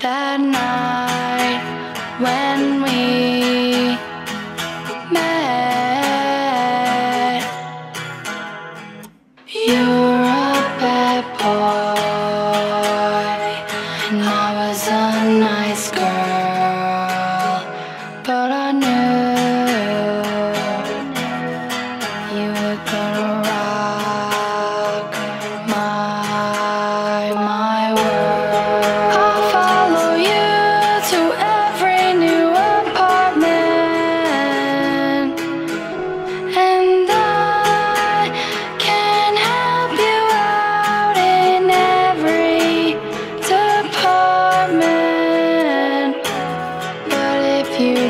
That night when we met, you were a bad boy, and I was a nice girl.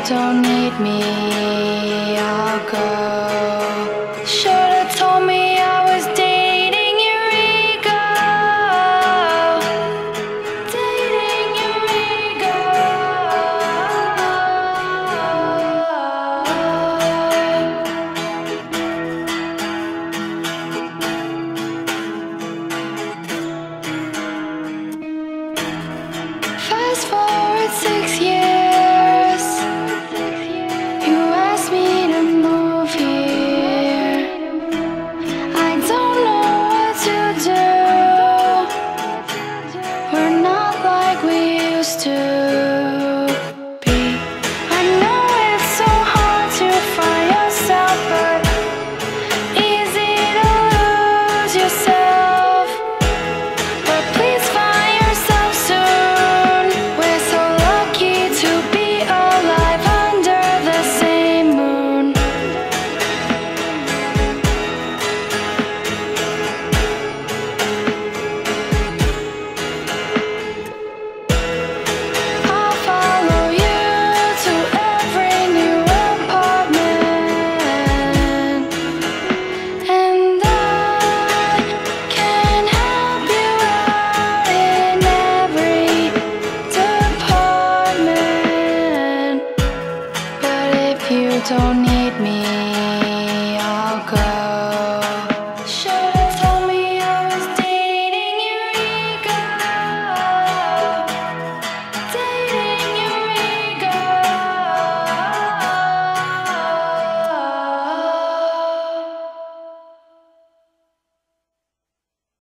don't need me. to You don't need me, I'll go.